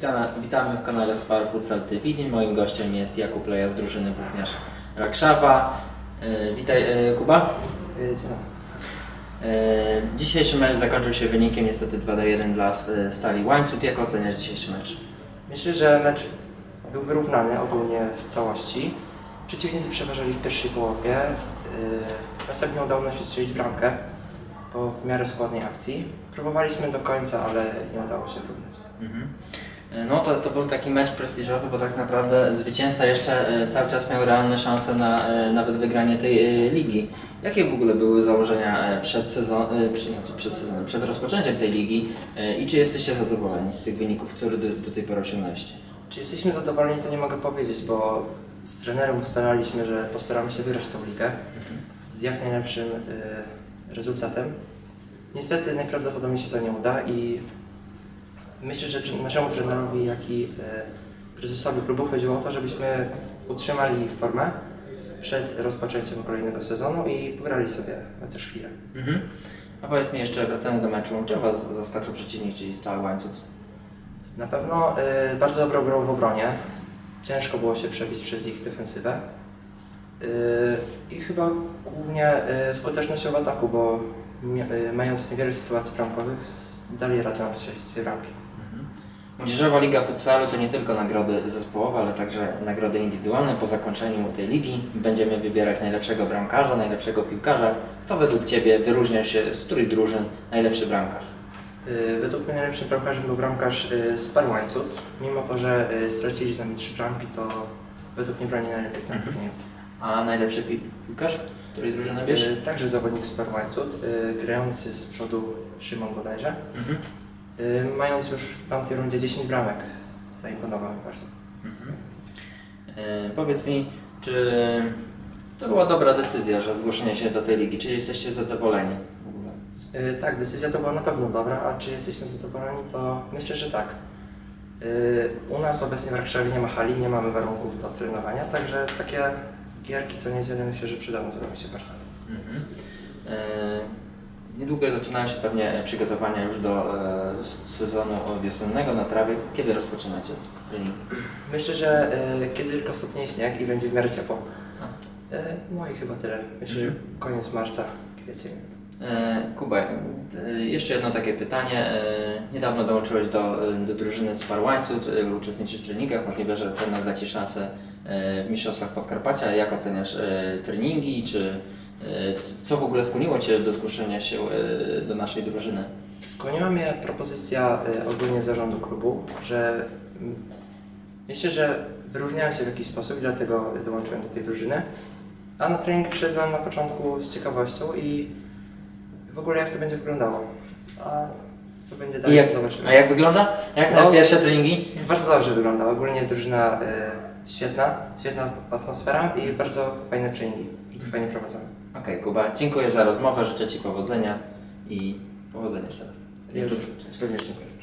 Witamy, witamy w kanale Spar Futsal TV. Moim gościem jest Jakub Leja z drużyny Włókniarz Rakszawa. E, witaj e, Kuba. Dzień dobry. E, dzisiejszy mecz zakończył się wynikiem niestety 2 do 1 dla Stali Łańcut. Jak oceniasz dzisiejszy mecz? Myślę, że mecz był wyrównany ogólnie w całości. Przeciwnicy przeważali w pierwszej połowie. Yy, następnie udało nam się strzelić bramkę po w miarę składnej akcji. Próbowaliśmy do końca, ale nie udało się wyrównać. Mhm. E, No to, to był taki mecz prestiżowy, bo tak naprawdę zwycięzca jeszcze e, cały czas miał realne szanse na e, nawet wygranie tej ligi. Jakie w ogóle były założenia przed, sezon, przed, znaczy przed sezonem, przed rozpoczęciem tej ligi i czy jesteście zadowoleni z tych wyników, które do, do tej pory osiągnęliście? Czy jesteśmy zadowoleni, to nie mogę powiedzieć, bo z trenerem ustalaliśmy, że postaramy się wygrać tą ligę z jak najlepszym rezultatem. Niestety najprawdopodobniej się to nie uda i myślę, że naszemu trenerowi, jak i y, prezesowi klubu chodziło o to, żebyśmy utrzymali formę przed rozpoczęciem kolejnego sezonu i pograli sobie chociaż chwilę. Mhm. A powiedz mi jeszcze, wracając do meczu, czym Was zaskoczył przeciwnik, czyli Stal Łańcut? Na pewno y, bardzo dobrą grą w obronie. Ciężko było się przebić przez ich defensywę. Y, I chyba głównie y, skutecznością w ataku, bo mając niewiele sytuacji bramkowych, dali radę nam strzelić dwie bramki. Młodzieżowa Liga Futsalu to nie tylko nagrody zespołowe, ale także nagrody indywidualne. Po zakończeniu tej ligi będziemy wybierać najlepszego bramkarza, najlepszego piłkarza. Kto według Ciebie wyróżnia się z których drużyn najlepszy bramkarz? Y, Według mnie najlepszym bramkarzem był bramkarz y, z Parłańcut. Mimo to, że y, stracili za mnie trzy bramki, to według mnie broni najlepiej w tym Mhm. turnieju. A najlepszy pi- piłkarz? Z której drużyny wiesz? Y, Także zawodnik z Parłańcut, grający z przodu Szymon bodajże. Mhm. Y, Mając już w tamtej rundzie 10 bramek, zaimponował mi bardzo. Mhm. E, powiedz mi, czy to była dobra decyzja, że zgłoszenie się do tej ligi? Czy jesteście zadowoleni? Y, Tak, decyzja to była na pewno dobra, a czy jesteśmy zadowoleni, to myślę, że tak. Y, U nas obecnie w Rakszawie nie ma hali, nie mamy warunków do trenowania, także takie gierki co niedzielę myślę, że przydadzą sobie się bardzo. Mhm. E, Niedługo zaczynają się pewnie przygotowania już do e, sezonu wiosennego na trawie. Kiedy rozpoczynacie treningi? Myślę, że y, kiedy tylko stopnie śnieg i będzie w miarę ciepło. Y, No i chyba tyle. Myślę, że Mhm. koniec marca, kwiecień. E, Kuba, e, jeszcze jedno takie pytanie. E, Niedawno dołączyłeś do, e, do drużyny z Parłańców, e, uczestniczysz w treningach. Możliwe, że trener da Ci szansę e, w Mistrzostwach Podkarpacia. Jak oceniasz e, treningi? Czy e, co w ogóle skłoniło Cię do zgłoszenia się e, do naszej drużyny? Skłoniła mnie propozycja y, ogólnie zarządu klubu, że mm, myślę, że wyróżniałem się w jakiś sposób i dlatego dołączyłem do tej drużyny. A na trening przyszedłem na początku z ciekawością i w ogóle jak to będzie wyglądało. A co będzie dalej, jak, zobaczymy. a jak wygląda? Jak na No, pierwsze treningi? Bardzo dobrze wygląda. Ogólnie drużyna y, świetna, świetna atmosfera i bardzo fajne treningi. Bardzo fajnie prowadzone. Okej, Kuba, dziękuję za rozmowę, życzę Ci powodzenia i powodzenia jeszcze raz. Ja również dziękuję.